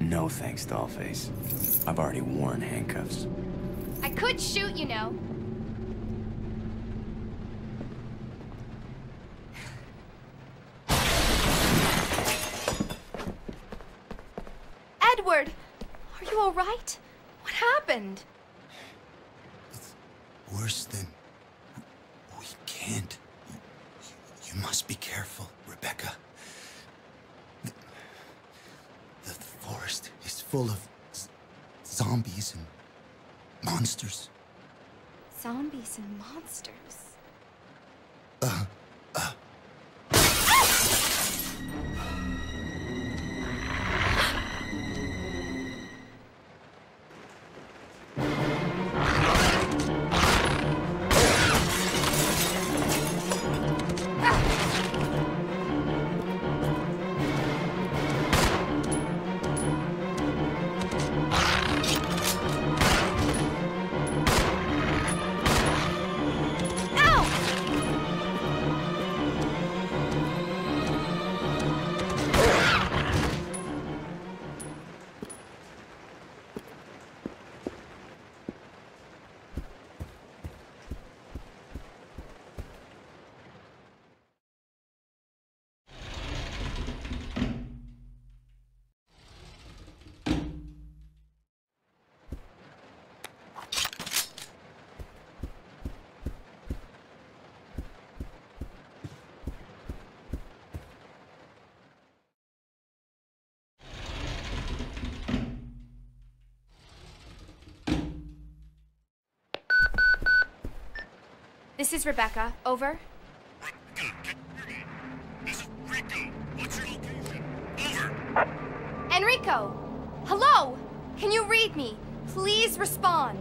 No thanks, Dollface. I've already worn handcuffs. I could shoot, you know. Edward! Are you alright? What happened? It's worse than... We can't. You, you must be careful, Rebecca. The, the forest is full of zombies and monsters. Zombies and monsters. This is Rebecca. Over. Rebecca, can you? This is Rico. What's your location? Over. Enrico! Hello! Can you read me? Please respond.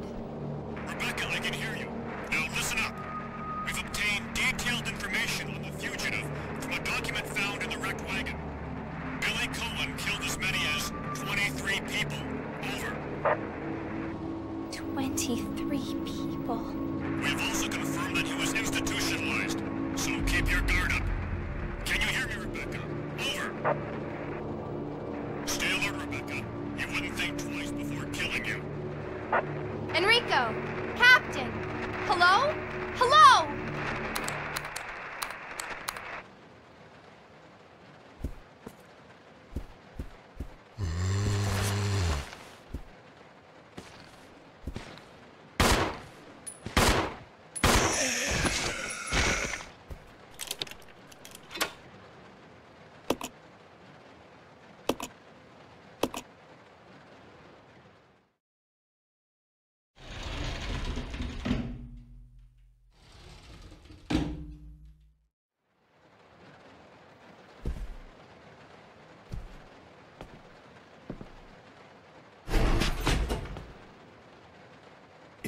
Rebecca, I can hear you.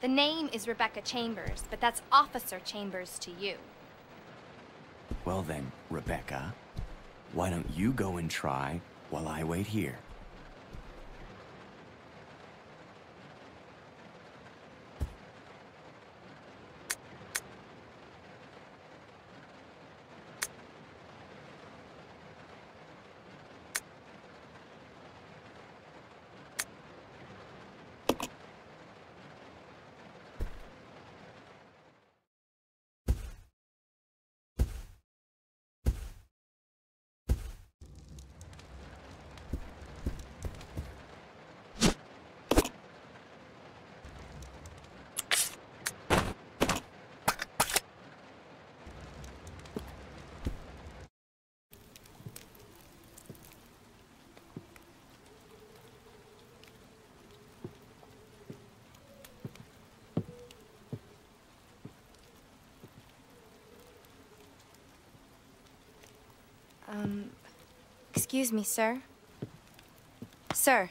The name is Rebecca Chambers, but that's Officer Chambers to you. Well then, Rebecca, why don't you go and try while I wait here? Excuse me, sir. Sir.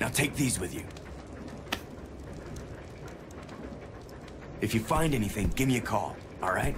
Now take these with you. If you find anything, give me a call, all right?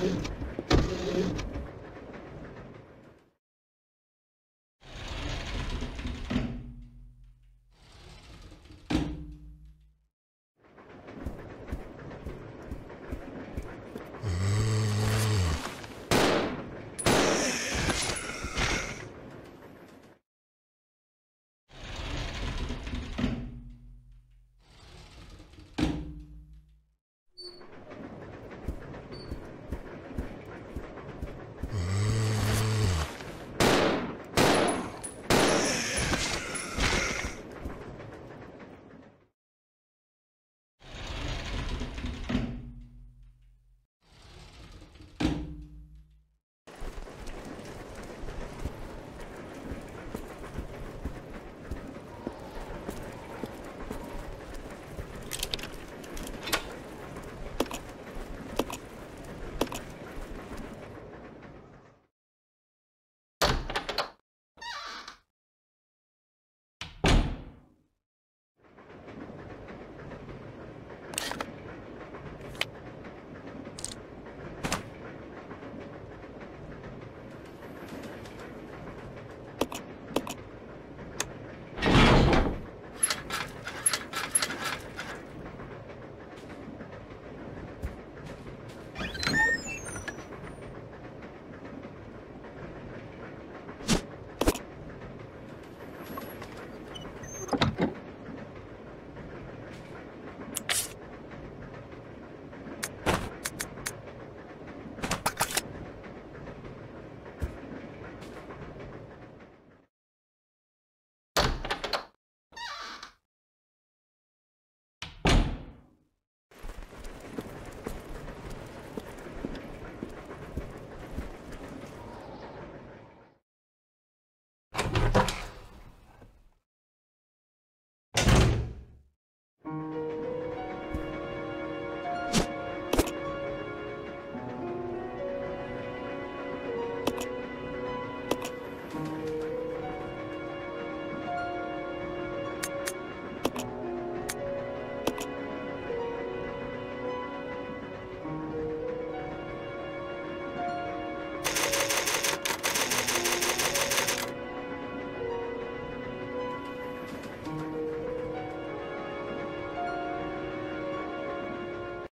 Thank you.